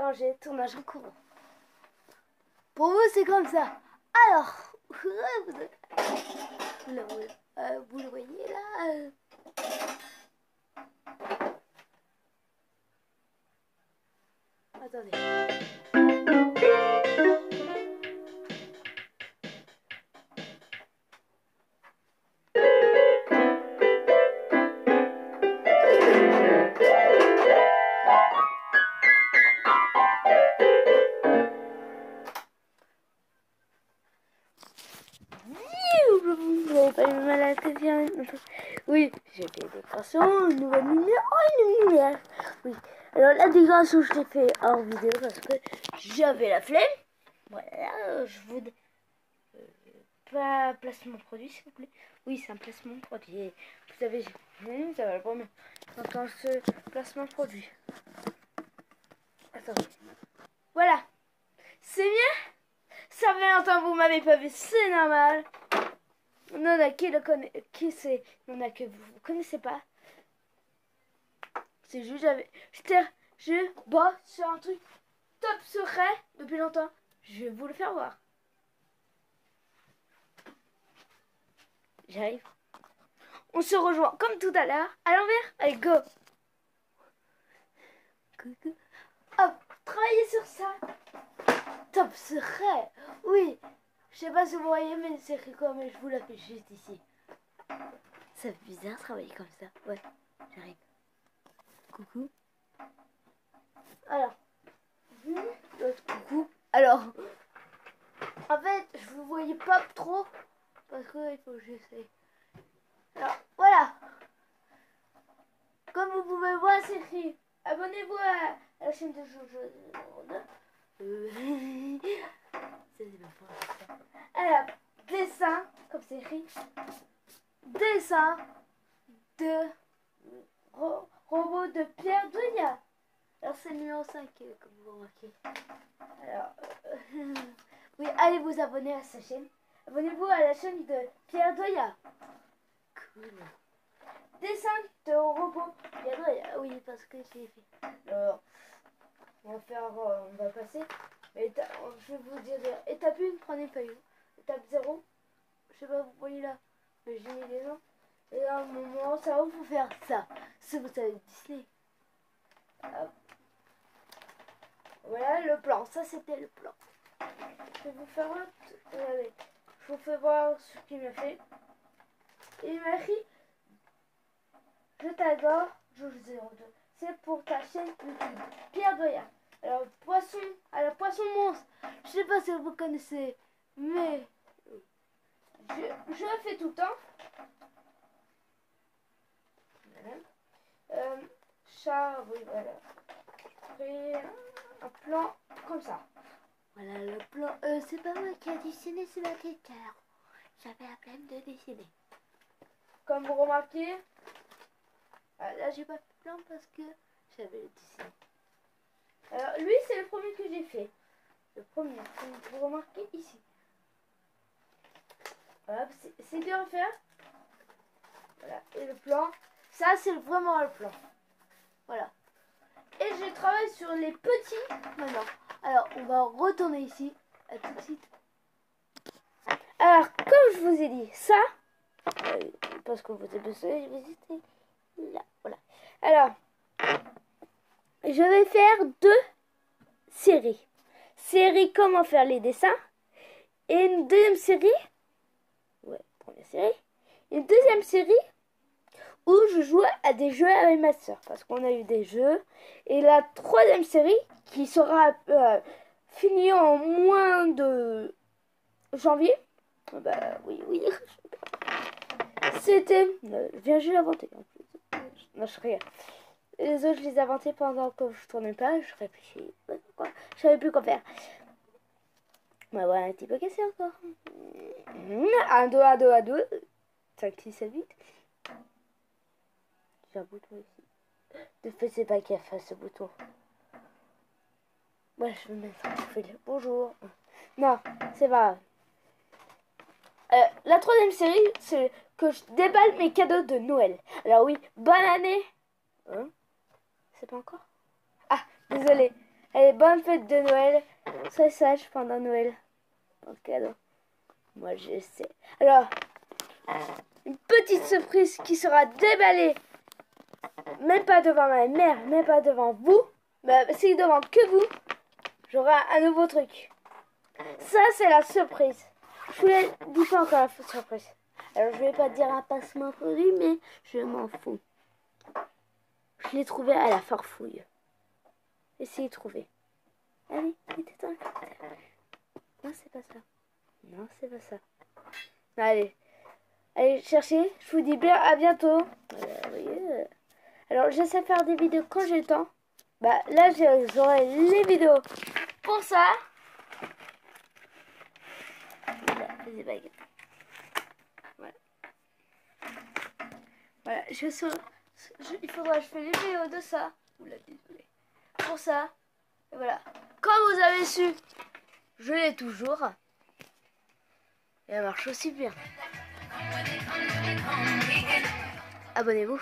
rangé, tournage en courant. Pour vous, c'est comme ça. Alors, vous, le, euh, vous le voyez là euh. Attendez. Oui, j'ai fait des décorations, une nouvelle lumière, oh une lumière. Oui, alors la décoration je l'ai fait en vidéo parce que j'avais la flemme. Voilà, je vous... Euh, pas placement produit s'il vous plaît. Oui, c'est un placement produit. Vous savez, ça va le premier. Quand ce placement produit. Attends. Voilà. C'est mieux Ça fait longtemps que vous m'avez pas vu, c'est normal. Non, a qui le connaît, qui c'est, non, a que vous, vous connaissez pas. C'est juste, j'avais, j'étais, je bosse sur un truc top secret depuis longtemps. Je vais vous le faire voir. J'arrive. On se rejoint comme tout à l'heure, à l'envers. Allez, go. Hop, travaillez sur ça. Top secret. Sais pas si vous voyez, mais c'est quoi, mais je vous la fais juste ici. Ça fait bizarre travailler comme ça. Ouais, j'arrive. Coucou. Alors, l'autre coucou. Alors, en fait, je vous voyais pas trop parce que il faut que j'essaie. Alors, voilà. Comme vous pouvez voir, c'est écrit. Abonnez-vous à la chaîne de Jojo. Alors, dessin, comme c'est écrit, dessin de ro robot de Pierre Dounia. Alors, c'est le numéro 5, euh, comme vous remarquez. Alors, euh, oui, allez vous abonner à sa chaîne. Abonnez-vous à la chaîne de Pierre Doya. Cool. Dessin de robot Pierre Doya. Oui, parce que j'ai fait. Alors, on va faire, euh, on va passer je vais vous dire, étape 1, prenez feuille. Étape 0, je sais pas, vous voyez là, mais j'ai mis les noms. Et là, un moment, ça va vous faire ça. Si vous savez Disney. Voilà le plan, ça c'était le plan. Je vais vous faire un... Je vous fais voir ce qu'il m'a fait. Il m'a écrit Je t'adore, Jules02. C'est pour ta chaîne YouTube. Pierre Doya. Alors, poisson, à la poisson monstre. Je sais pas si vous connaissez, mais je, fais tout le temps. Euh, chat, oui, voilà. Après, un plan comme ça. Voilà le plan. Euh, c'est pas moi qui a dessiné, c'est ma tête. J'avais la peine de dessiner. Comme vous remarquez, ah, là j'ai pas de plan parce que j'avais dessiné. Alors, lui, c'est le premier que j'ai fait. Le premier, vous remarquez ici. Voilà, c'est dur à faire. Voilà, et le plan. Ça, c'est vraiment le plan. Voilà. Et je travaille sur les petits maintenant. Alors, on va retourner ici. À tout de suite. Alors, comme je vous ai dit, ça, euh, parce que vous êtes besoin, je vais là. Voilà. Alors, je vais faire deux séries. Série comment faire les dessins. Et une deuxième série. Ouais, première série. Une deuxième série où je jouais à des jeux avec ma soeur. Parce qu'on a eu des jeux. Et la troisième série qui sera euh, finie en moins de janvier. Bah oui, oui. C'était. Euh, viens, je l'inventer en plus. Non, je. Les autres, je les inventais pendant que je tournais pas. Je réfléchis. Je savais plus quoi faire. On va un petit peu cassé encore. 1, 2, 1, 2, 1, 2. 5, 6, 7, 8. J'ai un bouton ici. Ne faisais pas qu'il fasse ce bouton. Voilà, je vais mettre. Le bonjour. Non, c'est pas euh, la troisième série, c'est que je déballe mes cadeaux de Noël. Alors oui, bonne année. Hein? C'est pas encore Ah, désolé. Allez, bonne fête de Noël. Soyez sage pendant Noël. Bon cadeau. Moi, je sais. Alors, une petite surprise qui sera déballée. Même pas devant ma mère, même pas devant vous. Mais c'est devant que vous. J'aurai un nouveau truc. Ça, c'est la surprise. Je vous l'ai dit pas encore la surprise. Alors, je vais pas dire un produit, mais je m'en fous. Je l'ai trouvé à la farfouille. Essayez de trouver. Allez, mettez dans le Non, c'est pas ça. Non, c'est pas ça. Allez. Allez, cherchez. Je vous dis bien à bientôt. Euh, Alors, j'essaie de faire des vidéos quand j'ai le temps. Bah, là, j'aurai les vidéos pour ça. Voilà. Je, il faudra que je fasse les vidéos de ça. Oula, désolé. Pour ça. Et voilà. Comme vous avez su, je l'ai toujours. Et elle marche aussi bien. Abonnez-vous.